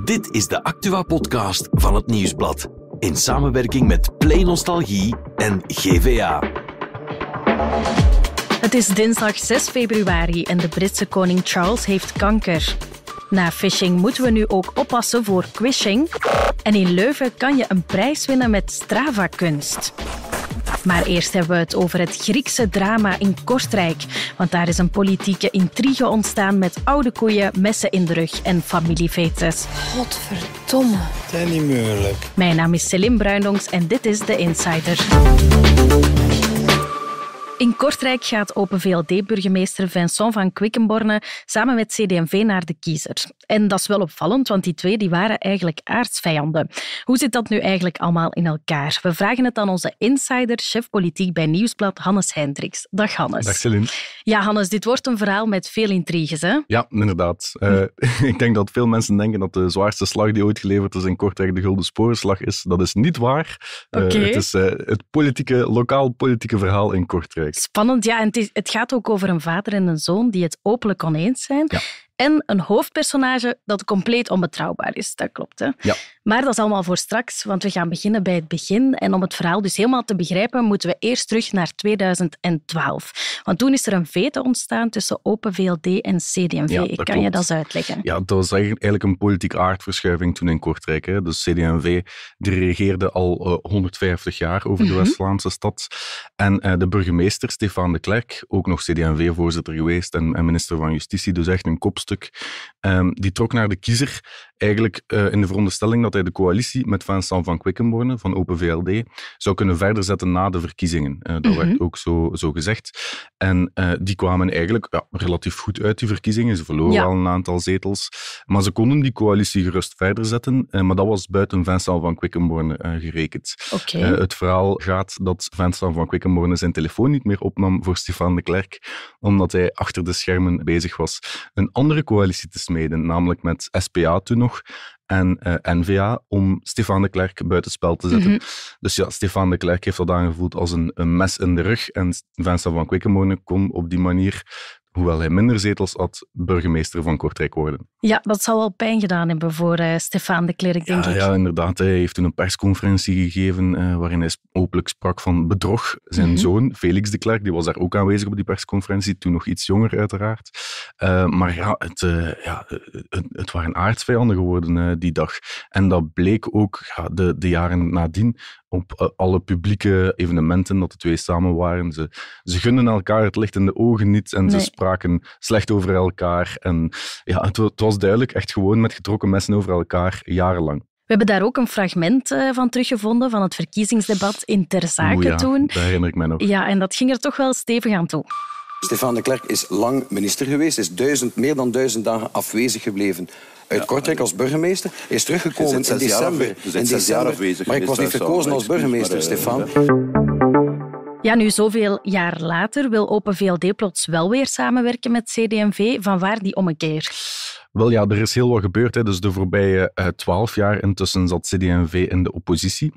Dit is de Actua-podcast van het Nieuwsblad. In samenwerking met Play Nostalgie en GVA. Het is dinsdag 6 februari en de Britse koning Charles heeft kanker. Na phishing moeten we nu ook oppassen voor quishing. En in Leuven kan je een prijs winnen met Strava-kunst. Maar eerst hebben we het over het Griekse drama in Kortrijk. Want daar is een politieke intrigue ontstaan met oude koeien, messen in de rug en familiefetes. Godverdomme. Dat is niet moeilijk. Mijn naam is Celine Bruindongs en dit is The Insider. In Kortrijk gaat Open VLD-burgemeester Vincent van Quickenborne samen met CD&V naar de kiezer. En dat is wel opvallend, want die twee die waren eigenlijk aardsvijanden. Hoe zit dat nu eigenlijk allemaal in elkaar? We vragen het aan onze insider, chef politiek bij Nieuwsblad, Hannes Hendricks. Dag Hannes. Dag Celine. Ja, Hannes, dit wordt een verhaal met veel intriges, hè? Ja, inderdaad. Uh, ik denk dat veel mensen denken dat de zwaarste slag die ooit geleverd is in Kortrijk de Gulden Sporenslag is. Dat is niet waar. Uh, okay. Het is uh, het politieke, lokaal politieke verhaal in Kortrijk. Spannend, ja. En het, is, het, gaat ook over een vader en een zoon die het openlijk oneens zijn. Ja. En een hoofdpersonage dat compleet onbetrouwbaar is. Dat klopt, hè? Ja. Maar dat is allemaal voor straks, want we gaan beginnen bij het begin. En om het verhaal dus helemaal te begrijpen, moeten we eerst terug naar 2012. Want toen is er een vete ontstaan tussen Open VLD en CD&V. Ja, kan klopt. je dat eens uitleggen? Ja, dat was eigenlijk een politieke aardverschuiving toen in Kortrijk. Hè. Dus CD&V die regeerde al uh, 150 jaar over de Mhm. West-Vlaamse stad. En uh, de burgemeester, Stefan de Klerk, ook nog CD&V-voorzitter geweest en, en, minister van Justitie, dus echt een kopstuk, um, die trok naar de kiezer eigenlijk uh, in de veronderstelling dat hij de coalitie met Vincent van Quickenborne van Open VLD zou kunnen verder zetten na de verkiezingen. Uh, dat Mhm. werd ook zo, zo gezegd. En uh, die kwamen eigenlijk ja, relatief goed uit, die verkiezingen. Ze verloren Ja. wel een aantal zetels. Maar ze konden die coalitie gerust verder zetten. Maar dat was buiten Vincent van Quickenborne gerekend. Het verhaal gaat dat Vincent van Quickenborne zijn telefoon niet meer opnam voor Stefan de Klerk, omdat hij achter de schermen bezig was een andere coalitie te smeden, namelijk met SPA toen nog en uh, N-VA, om Stefan de Klerk buitenspel te zetten. Mhm. Dus ja, Stefan de Klerk heeft dat aangevoeld als een, een mes in de rug en Vincent van Quickenborne kon op die manier hoewel hij minder zetels had, burgemeester van Kortrijk worden. Ja, dat zal wel pijn gedaan hebben voor uh, Stefan de Klerk, denk ja, ik. Ja, inderdaad. Hij heeft toen een persconferentie gegeven uh, waarin hij openlijk sprak van bedrog. Zijn Mhm. zoon, Felix de Klerk, die was daar ook aanwezig op die persconferentie, toen nog iets jonger uiteraard. Uh, maar ja het, ja, het, het, waren aardsvijanden geworden die dag. En dat bleek ook ja, de, de jaren nadien op alle publieke evenementen dat de twee samen waren. Ze, ze gunden elkaar het licht in de ogen niet en Nee. ze spraken slecht over elkaar. En ja, het, het was duidelijk echt gewoon met getrokken messen over elkaar, jarenlang. We hebben daar ook een fragment uh, van teruggevonden van het verkiezingsdebat in Ter Zaken ja, toen. Dat herinner ik mij nog. Ja, en dat ging er toch wel stevig aan toe. Stefan de Klerk is lang minister geweest, is duizend, meer dan duizend dagen afwezig gebleven uit ja, Kortrijk als burgemeester. Hij is teruggekomen in december. in december maar ik was niet verkozen als burgemeester, maar, Stefan. Ja, nu zoveel jaar later wil Open VLD plots wel weer samenwerken met CD&V. Van waar die ommekeer? Wel ja, er is heel wat gebeurd. Hè. Dus de voorbije twaalf jaar intussen zat CD&V in de oppositie.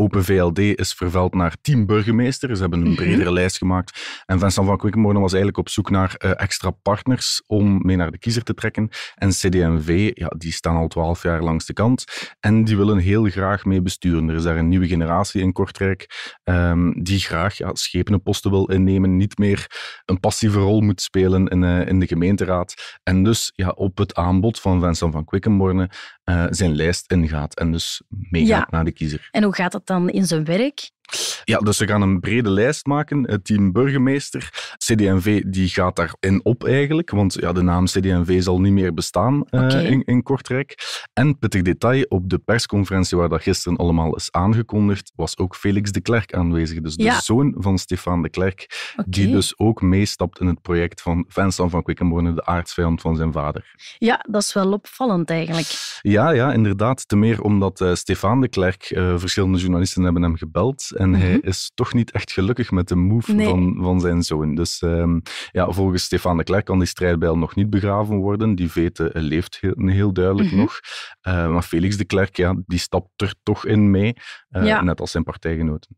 Open VLD is vervuild naar team burgemeester. Ze hebben een bredere mm -hmm. lijst gemaakt. En Vincent van Quickenborne was eigenlijk op zoek naar uh, extra partners om mee naar de kiezer te trekken. En CD&V, ja, die staan al twaalf jaar langs de kant. En die willen heel graag mee besturen. Er is daar een nieuwe generatie in Kortrijk um, die graag ja, schepenenposten wil innemen. Niet meer een passieve rol moet spelen in, uh, in de gemeenteraad. En dus ja, op het aanbod van Vincent van Quickenborne uh, zijn lijst ingaat. En dus meegaat ja. naar de kiezer. En hoe gaat dat dan in zijn werk? Ja, dus ze gaan een brede lijst maken. Het team burgemeester, CD&V, die gaat daarin op eigenlijk, want ja, de naam CD&V zal niet meer bestaan uh, okay. in, in, Kortrijk. En pittig detail, op de persconferentie waar dat gisteren allemaal is aangekondigd, was ook Felix de Klerk aanwezig. Dus de zoon van Stefan de Klerk, okay. die dus ook meestapt in het project van Vincent van Quickenborne, de aardsvijand van zijn vader. Ja, dat is wel opvallend eigenlijk. Ja, ja, inderdaad. Te meer omdat uh, Stefan de Klerk, uh, verschillende journalisten hebben hem gebeld en Mhm. hij is toch niet echt gelukkig met de move Nee. van, van zijn zoon. Dus um, ja, volgens Stefan de Klerk kan die strijdbijl nog niet begraven worden. Die vete uh, leeft heel, heel duidelijk Mhm. nog. Uh, maar Felix de Klerk, ja, die stapt er toch in mee, Ja. net als zijn partijgenoten.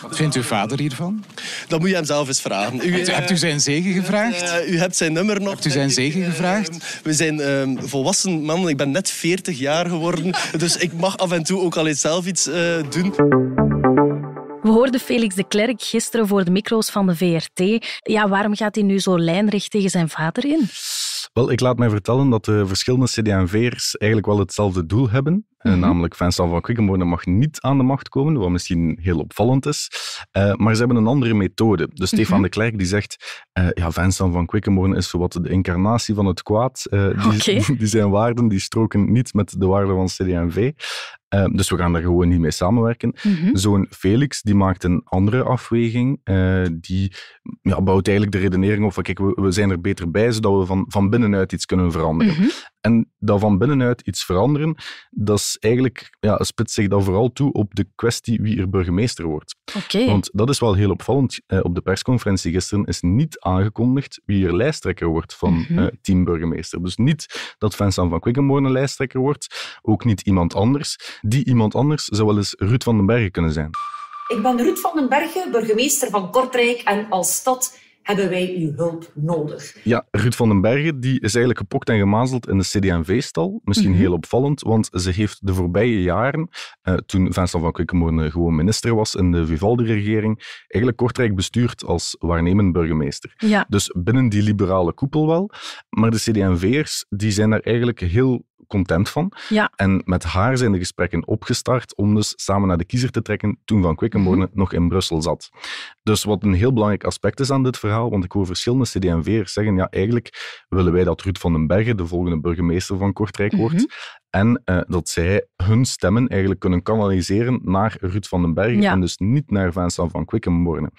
Wat vindt uw vader hiervan? Dat moet je hem zelf eens vragen. U, hebt, u zijn zegen gevraagd? u hebt zijn nummer nog. Hebt u zijn zegen gevraagd? we zijn uh, volwassen mannen. Ik ben net 40 jaar geworden. Dus ik mag af en toe ook al eens zelf iets uh, doen. We hoorden Felix de Klerk gisteren voor de micro's van de VRT. Ja, waarom gaat hij nu zo lijnrecht tegen zijn vader in? Wel, ik laat mij vertellen dat de verschillende CD&V'ers eigenlijk wel hetzelfde doel hebben. Mm Namelijk, Vincent van Quickenborne mag niet aan de macht komen, wat misschien heel opvallend is. Uh, maar ze hebben een andere methode. Dus Stefan mhm. de Klerk die zegt, uh, ja, Vincent van Quickenborne is zowat de incarnatie van het kwaad. Uh, die, die, zijn waarden die stroken niet met de waarden van CD&V. Dus we gaan daar gewoon niet mee samenwerken. Mhm. Zo'n Felix die maakt een andere afweging. Uh, die ja, bouwt eigenlijk de redenering of kijk, we, we, zijn er beter bij, zodat we van, van binnenuit iets kunnen veranderen. Mhm. En dat van binnenuit iets veranderen, dat is eigenlijk, ja, spitst zich dan vooral toe op de kwestie wie er burgemeester wordt. Okay. Want dat is wel heel opvallend. Uh, op de persconferentie gisteren is niet aangekondigd wie er lijsttrekker wordt van mm -hmm. team burgemeester. Dus niet dat Vincent van Quickenborne lijsttrekker wordt, ook niet iemand anders die iemand anders zou wel eens Ruud van den Bergen kunnen zijn. Ik ben Ruud van den Bergen, burgemeester van Kortrijk en als stad hebben wij uw hulp nodig. Ja, Ruud van den Bergen die is eigenlijk gepokt en gemazeld in de CD&V-stal. Misschien mhm. heel opvallend, want ze heeft de voorbije jaren, eh, toen Vincent van Quickenborne gewoon minister was in de Vivaldi-regering, eigenlijk Kortrijk bestuurd als waarnemend burgemeester. Ja. Dus binnen die liberale koepel wel. Maar de CD&V'ers die zijn daar eigenlijk heel content van. Ja. En met haar zijn de gesprekken opgestart om dus samen naar de kiezer te trekken toen Van Quickenborne mhm. nog in Brussel zat. Dus wat een heel belangrijk aspect is aan dit verhaal, want ik hoor verschillende CD&V'ers zeggen, ja, eigenlijk willen wij dat Ruud van den Bergen de volgende burgemeester van Kortrijk wordt. Mhm. En uh, dat zij hun stemmen eigenlijk kunnen kanaliseren naar Ruud van den Berg en dus niet naar Vincent van Quickenborne.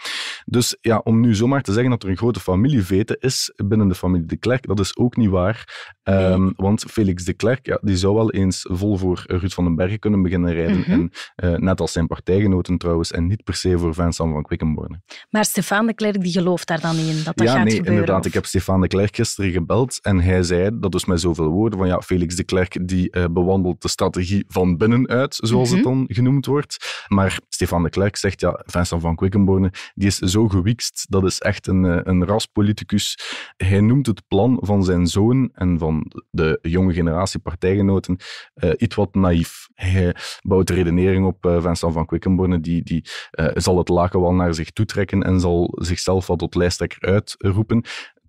Dus ja, om nu zomaar te zeggen dat er een grote familievete is binnen de familie de Klerk, dat is ook niet waar. Um, want Felix de Klerk, ja, die zou wel eens vol voor Ruud van den Berg kunnen beginnen rijden. Mhm. en, uh, net als zijn partijgenoten trouwens, en niet per se voor Vincent van Quickenborne. Maar Stefan de Klerk die gelooft daar dan in, dat dat ja, gaat nee, gebeuren? inderdaad. Ik heb Stefan de Klerk gisteren gebeld en hij zei, dat is met zoveel woorden, van ja, Felix de Klerk die uh, bewandelt de strategie van binnenuit, zoals het mhm. dan genoemd wordt. Maar Stefan de Klerk zegt, ja, Vincent van Quickenborne, die is zo gewikst, dat is echt een, eh, een raspoliticus. Hij noemt het plan van zijn zoon en van de jonge generatie partijgenoten uh, iets wat naïef. Hij bouwt de redenering op uh, Vincent van Quickenborne, die, die uh, zal het laken wel naar zich toetrekken en zal zichzelf wat tot lijsttrekker uitroepen.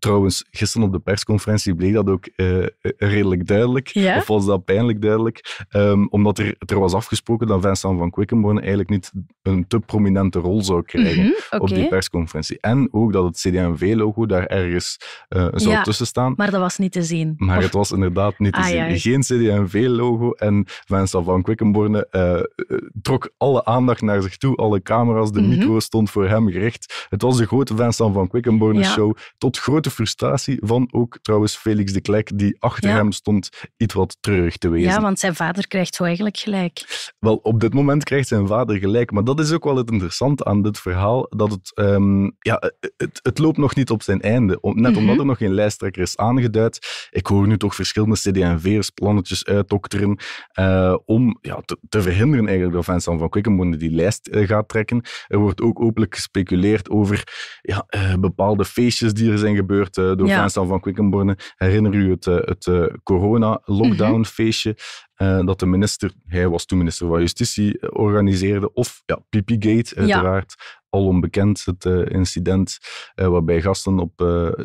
Trouwens, gisteren op de persconferentie bleek dat ook uh, redelijk duidelijk. Ja? Of was dat pijnlijk duidelijk? Um, omdat er, er was afgesproken dat Vincent van Quickenborne eigenlijk niet een te prominente rol zou krijgen mm -hmm, okay. op die persconferentie. En ook dat het CD&V-logo daar ergens uh, zou ja, tussen staan. Maar dat was niet te zien. Maar of... het was inderdaad niet te ah, zien. Ja. Geen CD&V-logo. En Vincent van Quickenborne uh, trok alle aandacht naar zich toe. Alle camera's, de mm -hmm. micro stond voor hem gericht. Het was de grote Vincent van Quickenborne-show. Tot grote frustratie van ook trouwens Felix de Klerk, die achter Ja. hem stond, iets wat treurig te wezen. Ja, want zijn vader krijgt zo eigenlijk gelijk. Wel, op dit moment krijgt zijn vader gelijk. Maar dat is ook wel het interessante aan dit verhaal, dat het, ehm, ja, het, het loopt nog niet op zijn einde. Net Mhm. omdat er nog geen lijsttrekker is aangeduid. Ik hoor nu toch verschillende CD&V'ers plannetjes uitdokteren eh, om ja, te, te verhinderen eigenlijk dat Vincent van Quickenborne die lijst eh, gaat trekken. Er wordt ook openlijk gespeculeerd over ja, eh, bepaalde feestjes die er zijn gebeurd eh, door Ja. Vincent van Quickenborne. Herinner u het, eh, het eh, corona-lockdown-feestje? eh, dat de minister, hij was toen minister van Justitie, organiseerde. Of ja, Pipigate, uiteraard. Al onbekend, het incident waarbij gasten op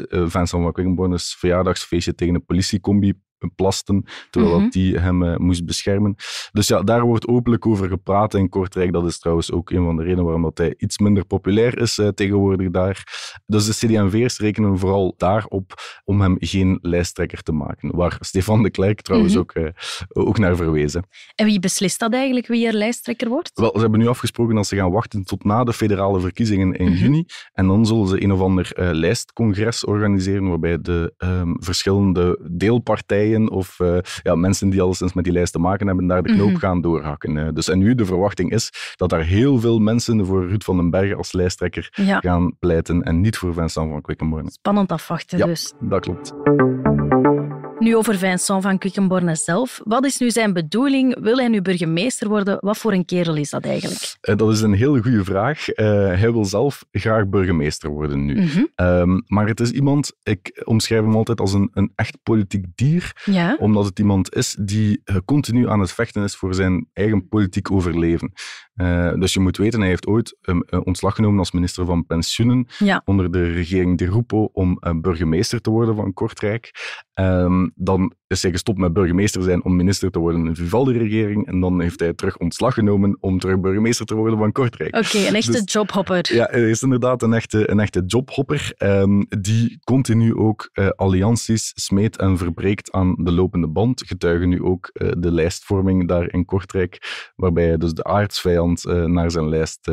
Vincent van Quickenborne's verjaardagsfeestje tegen een politiecombi plasten, terwijl dat die hem eh, moest beschermen. Dus ja, daar wordt openlijk over gepraat in Kortrijk. Dat is trouwens ook een van de redenen waarom dat hij iets minder populair is eh, tegenwoordig daar. Dus de CD&V'ers rekenen vooral daarop om hem geen lijsttrekker te maken. Waar Stefan de Klerk trouwens Mhm. ook, eh, ook naar verwezen. En wie beslist dat eigenlijk, wie er lijsttrekker wordt? Wel, ze hebben nu afgesproken dat ze gaan wachten tot na de federale verkiezingen in Mhm. juni. En dan zullen ze een of ander lijstcongres organiseren waarbij de ehm, verschillende deelpartijen of eh, ja, mensen die alleszins met die lijst te maken hebben, daar de knoop Mhm. gaan doorhakken. Eh, dus en nu de verwachting is dat daar heel veel mensen voor Ruud van den Bergen als lijsttrekker Ja, gaan pleiten en niet voor Vincent van Quickenborne. spannend afwachten Ja. dus. Dat klopt. Nu over Vincent van Quickenborne zelf. Wat is nu zijn bedoeling? Wil hij nu burgemeester worden? Wat voor een kerel is dat eigenlijk? Uh, dat is een hele goede vraag. Uh, hij wil zelf graag burgemeester worden nu. Mm -hmm. um, maar het is iemand, ik omschrijf hem altijd als een, een echt politiek dier, ja? omdat het iemand is die uh, continu aan het vechten is voor zijn eigen politiek overleven. dus je moet weten, hij heeft ooit um, ontslag genomen als minister van Pensioenen ja. onder de regering De Rupo om burgemeester te worden van Kortrijk. Um, dan is hij gestopt met burgemeester zijn om minister te worden in de Vivaldi-regering. En dan heeft hij terug ontslag genomen om terug burgemeester te worden van Kortrijk. Oké, okay, een echte dus, jobhopper. Ja, hij is inderdaad een echte, een echte jobhopper um, die continu ook uh, allianties smeet en verbreekt aan de lopende band. Getuigen nu ook uh, de lijstvorming daar in Kortrijk, waarbij hij dus de aardsvijand uh, naar zijn lijst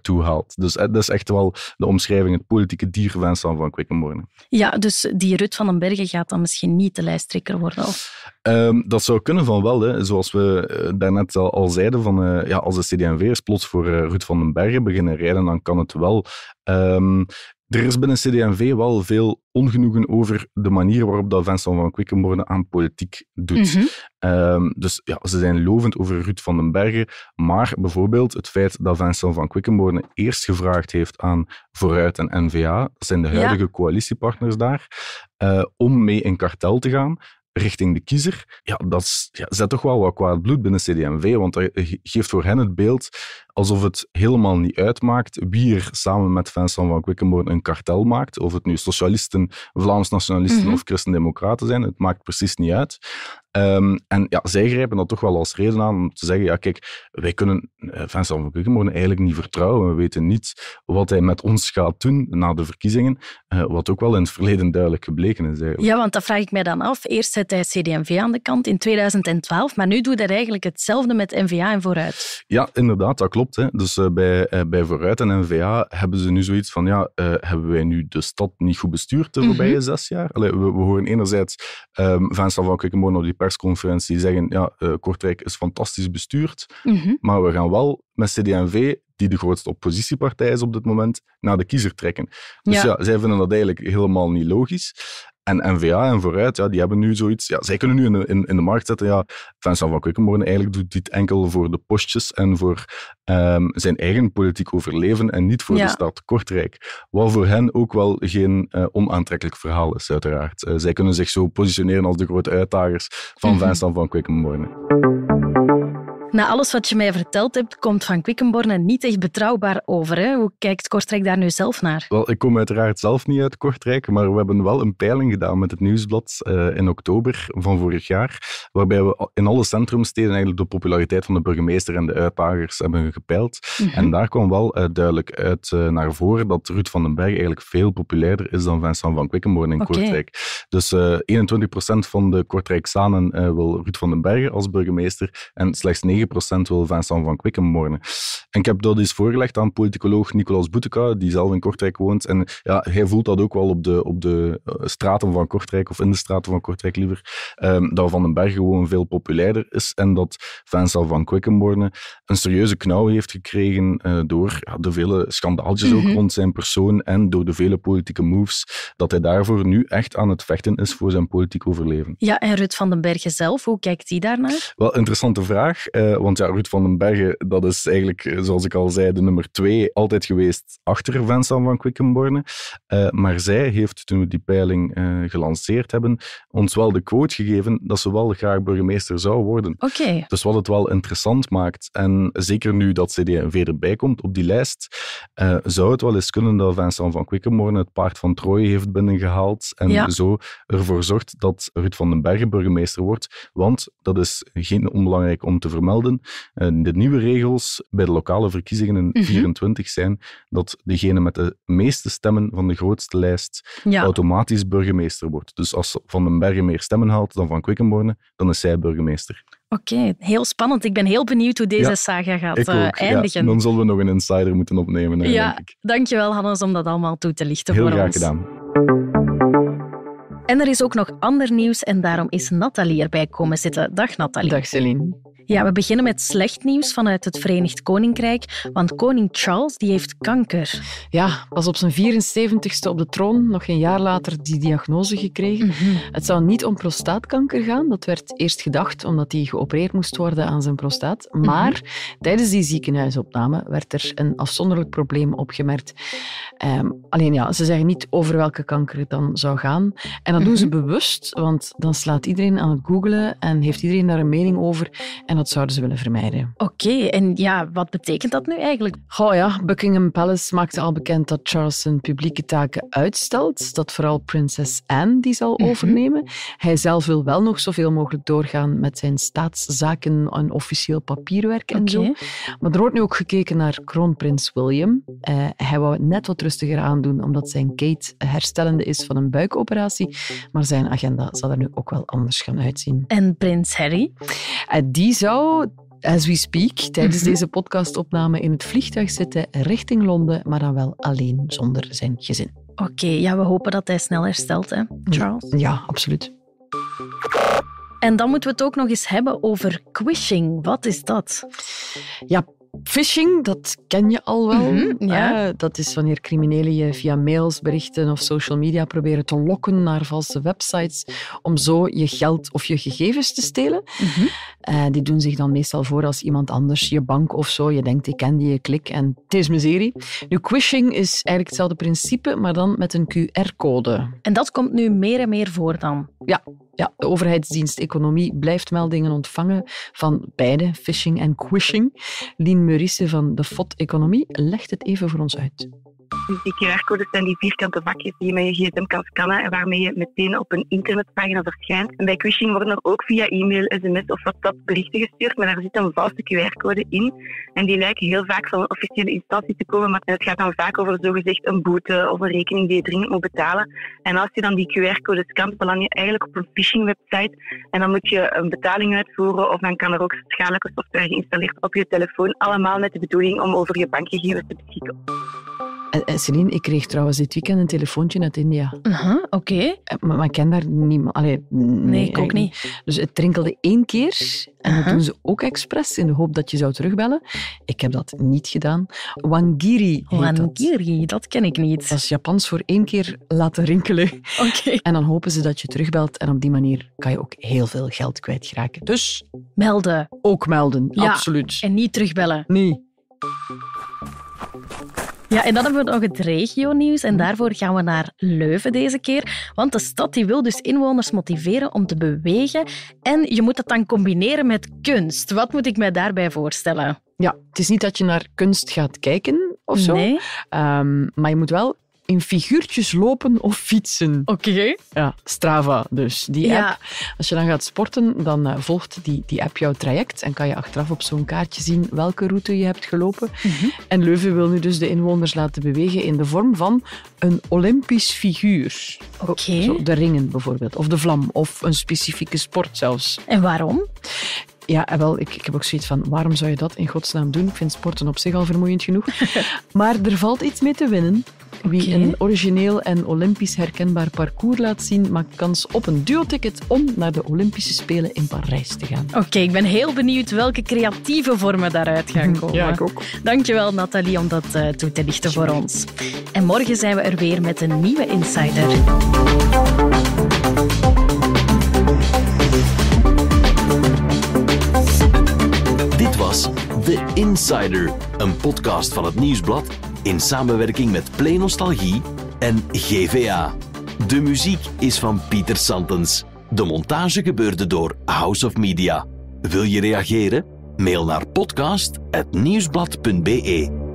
toe haalt. Dus dat is echt wel de omschrijving, het politieke dier Vincent van Quickenborne. Ja, dus die Rut van den Bergen gaat dan misschien niet de lijsttrekker worden? Um, dat zou kunnen van wel. Hè. Zoals we uh, daarnet al, al zeiden, van, uh, ja, als de CD&V plots voor uh, Ruud van den Bergen beginnen rijden, dan kan het wel. Um, er is binnen CD&V wel veel ongenoegen over de manier waarop dat Vincent van Quickenborne aan politiek doet. Mm -hmm. um, dus ja, ze zijn lovend over Ruud van den Bergen, maar bijvoorbeeld het feit dat Vincent van Quickenborne eerst gevraagd heeft aan Vooruit en NVA, dat zijn de huidige ja. coalitiepartners daar, uh, om mee in kartel te gaan, richting de kiezer, ja, dat ja, zet toch wel wat kwaad bloed binnen CD&V, want dat geeft voor hen het beeld alsof het helemaal niet uitmaakt wie er samen met Vincent van Quickenborne een kartel maakt, of het nu socialisten, Vlaams nationalisten mm -hmm. of christendemocraten zijn, het maakt precies niet uit. Um, en ja, zij grijpen dat toch wel als reden aan om te zeggen, ja kijk, wij kunnen Vincent van Quickenborne eigenlijk niet vertrouwen. We weten niet wat hij met ons gaat doen na de verkiezingen, uh, wat ook wel in het verleden duidelijk gebleken is eigenlijk. Ja, want dat vraag ik mij dan af. Eerst zet hij CD&V aan de kant in 2012, maar nu doet hij eigenlijk hetzelfde met N-VA en Vooruit. Ja, inderdaad, dat klopt. Hè. Dus uh, bij, uh, bij Vooruit en N-VA hebben ze nu zoiets van, ja, hebben wij nu de stad niet goed bestuurd de voorbije mm -hmm. zes jaar? Allee, we, we, horen enerzijds um, Vincent van Quickenborne op die persconferentie zeggen, ja, Kortrijk is fantastisch bestuurd, mm -hmm. maar we gaan wel met CD&V, die de grootste oppositiepartij is op dit moment, naar de kiezer trekken. Dus ja, ja zij vinden dat eigenlijk helemaal niet logisch. En NVA en Vooruit, ja, die hebben nu zoiets... Ja, zij kunnen nu in de, in, in de markt zetten, ja, Vincent van Quickenborne eigenlijk doet dit enkel voor de postjes en voor um, zijn eigen politiek overleven en niet voor ja. de stad Kortrijk. Wat voor hen ook wel geen uh, onaantrekkelijk verhaal is, uiteraard. Uh, zij kunnen zich zo positioneren als de grote uitdagers van mm -hmm. Vincent van Quickenborne. Na alles wat je mij verteld hebt, komt Van Quickenborne niet echt betrouwbaar over. Hè? Hoe kijkt Kortrijk daar nu zelf naar? Wel, ik kom uiteraard zelf niet uit Kortrijk, maar we hebben wel een peiling gedaan met het Nieuwsblad uh, in oktober van vorig jaar, waarbij we in alle centrumsteden eigenlijk de populariteit van de burgemeester en de uitdagers hebben gepeild. Mm -hmm. En daar kwam wel uh, duidelijk uit uh, naar voren dat Ruud van den Berg eigenlijk veel populairder is dan Vincent van Quickenborne in okay. Kortrijk. Dus 21% van de Kortrijksanen wil Ruud van den Berg als burgemeester en slechts 9 wil Vincent van Quickenborne. En ik heb dat eens voorgelegd aan politicoloog Nicolas Boeteka, die zelf in Kortrijk woont. En ja, hij voelt dat ook wel op de, op de straten van Kortrijk, of in de straten van Kortrijk liever, um, dat Van den Berg gewoon veel populairder is en dat Vincent van Quickenborne een serieuze knauw heeft gekregen uh, door ja, de vele schandaaltjes mm -hmm. ook rond zijn persoon en door de vele politieke moves, dat hij daarvoor nu echt aan het vechten is voor zijn politiek overleven. Ja, en Rut van den Bergen zelf, hoe kijkt hij daarnaar? Wel, interessante vraag. Uh, want ja, Ruud van den Bergen, dat is eigenlijk, zoals ik al zei, de nummer twee altijd geweest achter Vincent van Quickenborne. Uh, maar zij heeft, toen we die peiling uh, gelanceerd hebben, ons wel de quote gegeven dat ze wel graag burgemeester zou worden. Oké. Okay. Dus wat het wel interessant maakt, en zeker nu dat CD&V erbij komt op die lijst, zou het wel eens kunnen dat Vincent van Quickenborne het paard van Troje heeft binnengehaald en ja. zo ervoor zorgt dat Ruud van den Bergen burgemeester wordt. Want, dat is geen onbelangrijk om te vermelden, de nieuwe regels bij de lokale verkiezingen in Mhm. 24 zijn dat degene met de meeste stemmen van de grootste lijst ja. automatisch burgemeester wordt. Dus als Van den Bergen meer stemmen haalt dan Van Quickenborne, dan is zij burgemeester. Oké, okay, heel spannend. Ik ben heel benieuwd hoe deze ja, saga gaat ik uh, eindigen. Ja, dan zullen we nog een insider moeten opnemen. Hè, ja, denk ik. dankjewel Hannes om dat allemaal toe te lichten heel voor graag ons. gedaan. En er is ook nog ander nieuws en daarom is Nathalie erbij komen zitten. Dag Nathalie. Dag Celine. Ja, we beginnen met slecht nieuws vanuit het Verenigd Koninkrijk, want koning Charles die heeft kanker. Ja, was op zijn 74ste op de troon, nog een jaar later die diagnose gekregen. Mhm. Het zou niet om prostaatkanker gaan, dat werd eerst gedacht omdat hij geopereerd moest worden aan zijn prostaat. Mhm. Maar tijdens die ziekenhuisopname werd er een afzonderlijk probleem opgemerkt. Ehm, alleen ja, ze zeggen niet over welke kanker het dan zou gaan. En dat doen ze mhm. bewust, want dan slaat iedereen aan het googlen en heeft iedereen daar een mening over. En dat zouden ze willen vermijden. Oké, en ja, wat betekent dat nu eigenlijk? Goh ja, Buckingham Palace maakte al bekend dat Charles zijn publieke taken uitstelt. Dat vooral prinses Anne die zal mhm. overnemen. Hij zelf wil wel nog zoveel mogelijk doorgaan met zijn staatszaken en officieel papierwerk en zo. Maar er wordt nu ook gekeken naar kroonprins William. Uh, hij wou het net wat rustiger aandoen, omdat zijn Kate herstellende is van een buikoperatie. Maar zijn agenda zal er nu ook wel anders gaan uitzien. En prins Harry? Uh, die zou as we speak, tijdens mhm. deze podcastopname in het vliegtuig zitten richting Londen, maar dan wel alleen zonder zijn gezin. Oké, ja, we hopen dat hij snel herstelt, hè, Charles? Ja, absoluut. En dan moeten we het ook nog eens hebben over quishing. Wat is dat? Ja, Phishing, dat ken je al wel. Mhm, ja. dat is wanneer criminelen je via mails, berichten of social media proberen te lokken naar valse websites om zo je geld of je gegevens te stelen. Mm die doen zich dan meestal voor als iemand anders, je bank of zo. Je denkt, ik ken die, je klik en het is miserie. Nu, quishing is eigenlijk hetzelfde principe, maar dan met een QR-code. En dat komt nu meer en meer voor dan? Ja, ja, de overheidsdienst Economie blijft meldingen ontvangen van beide, phishing en quishing. Lien Meurisse van de FOT Economie legt het even voor ons uit. Dus die QR-codes zijn die vierkante vakjes die je met je gsm kan scannen en waarmee je meteen op een internetpagina verschijnt. En bij quishing worden er ook via e-mail, sms of WhatsApp berichten gestuurd, maar daar zit een valse QR-code in. En die lijken heel vaak van een officiële instantie te komen, maar het gaat dan vaak over zogezegd een boete of een rekening die je dringend moet betalen. En als je dan die QR-code scant, beland je eigenlijk op een phishing-website en dan moet je een betaling uitvoeren of dan kan er ook schadelijke software geïnstalleerd op je telefoon, allemaal met de bedoeling om over je bankgegevens te beschikken. En Celine, ik kreeg trouwens dit weekend een telefoontje uit India. Uh Oké. Eh, maar, ik ken daar niemand. Allee, nee, nee, ik ook niet. Dus het trinkelde één keer. En dat doen ze ook expres, in de hoop dat je zou terugbellen. Ik heb dat niet gedaan. Wangiri Wangiri, dat. dat. ken ik niet. Dat is Japans voor één keer laten rinkelen. Oké. En dan hopen ze dat je terugbelt. En op die manier kan je ook heel veel geld kwijtraken. Dus... Melden. Ook melden, ja, absoluut. En niet terugbellen. Nee. Ja, en dan hebben we nog het regionieuws en daarvoor gaan we naar Leuven deze keer. Want de stad die wil dus inwoners motiveren om te bewegen en je moet dat dan combineren met kunst. Wat moet ik mij daarbij voorstellen? Ja, het is niet dat je naar kunst gaat kijken of zo, nee. Um, maar je moet wel in figuurtjes lopen of fietsen. Oké. Ja, Strava dus. Die app. Als je dan gaat sporten, dan uh, volgt die, die app jouw traject en kan je achteraf op zo'n kaartje zien welke route je hebt gelopen. Mhm. En Leuven wil nu dus de inwoners laten bewegen in de vorm van een Olympisch figuur. Oké. De ringen bijvoorbeeld, of de vlam, of een specifieke sport zelfs. En waarom? Ja, wel, ik, ik heb ook zoiets van, waarom zou je dat in godsnaam doen? Ik vind sporten op zich al vermoeiend genoeg. maar er valt iets mee te winnen. Wie een origineel en olympisch herkenbaar parcours laat zien, maakt kans op een duo-ticket om naar de Olympische Spelen in Parijs te gaan. Oké, ik ben heel benieuwd welke creatieve vormen daaruit gaan komen. Ja, ik ook. Dankjewel Nathalie om dat uh, toe te lichten voor ons. En morgen zijn we er weer met een nieuwe Insider. Dit was The Insider, een podcast van het Nieuwsblad in samenwerking met Play Nostalgie en GVA. De muziek is van Pieter Santens. De montage gebeurde door House of Media. Wil je reageren? Mail naar podcast.nieuwsblad.be.